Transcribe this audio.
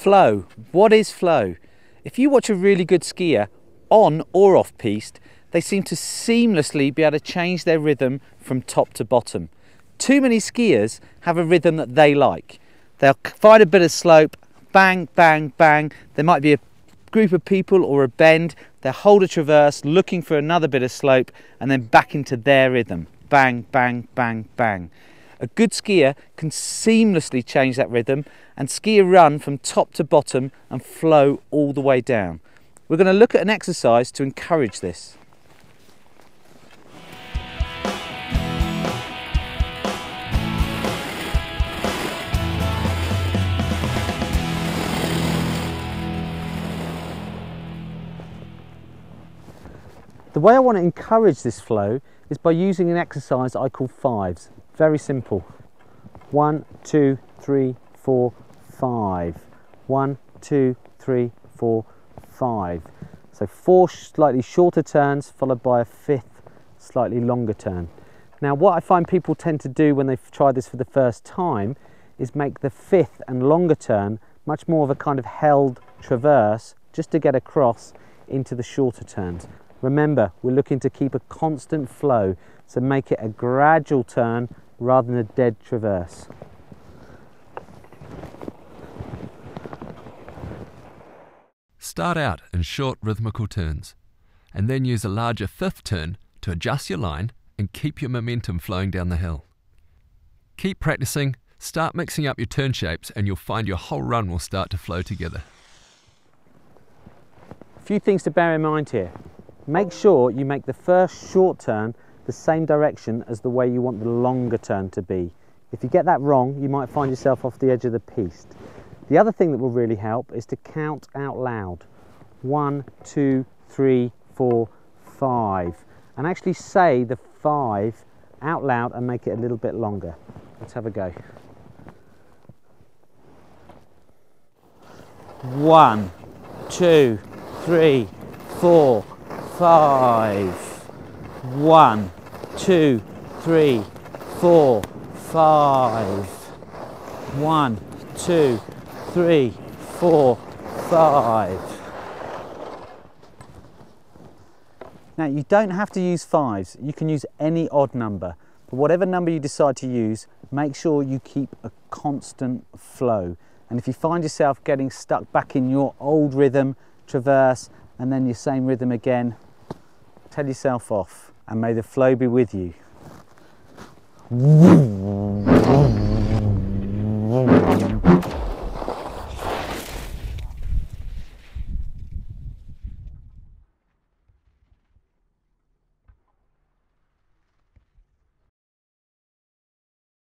Flow. What is flow? If you watch a really good skier on or off piste, they seem to seamlessly be able to change their rhythm from top to bottom. Too many skiers have a rhythm that they like. They'll find a bit of slope, bang, bang, bang. There might be a group of people or a bend. They'll hold a traverse looking for another bit of slope and then back into their rhythm. Bang, bang, bang, bang. A good skier can seamlessly change that rhythm and ski a run from top to bottom and flow all the way down. We're going to look at an exercise to encourage this. The way I want to encourage this flow is by using an exercise I call fives. Very simple. One, two, three, four, five. One, two, three, four, five. So four slightly shorter turns followed by a fifth slightly longer turn. Now what I find people tend to do when they try this for the first time is make the fifth and longer turn much more of a kind of held traverse just to get across into the shorter turns. Remember, we're looking to keep a constant flow, so make it a gradual turn rather than a dead traverse. Start out in short rhythmical turns, and then use a larger fifth turn to adjust your line and keep your momentum flowing down the hill. Keep practicing, start mixing up your turn shapes, and you'll find your whole run will start to flow together. A few things to bear in mind here. Make sure you make the first short turn the same direction as the way you want the longer turn to be. If you get that wrong, you might find yourself off the edge of the piste. The other thing that will really help is to count out loud. One, two, three, four, five. And actually say the five out loud and make it a little bit longer. Let's have a go. One, two, three, four, five. One, two, three, four, five. One, two, three, four, five. Now you don't have to use fives, you can use any odd number. But whatever number you decide to use, make sure you keep a constant flow. And if you find yourself getting stuck back in your old rhythm, traverse, and then your same rhythm again, tell yourself off and may the flow be with you.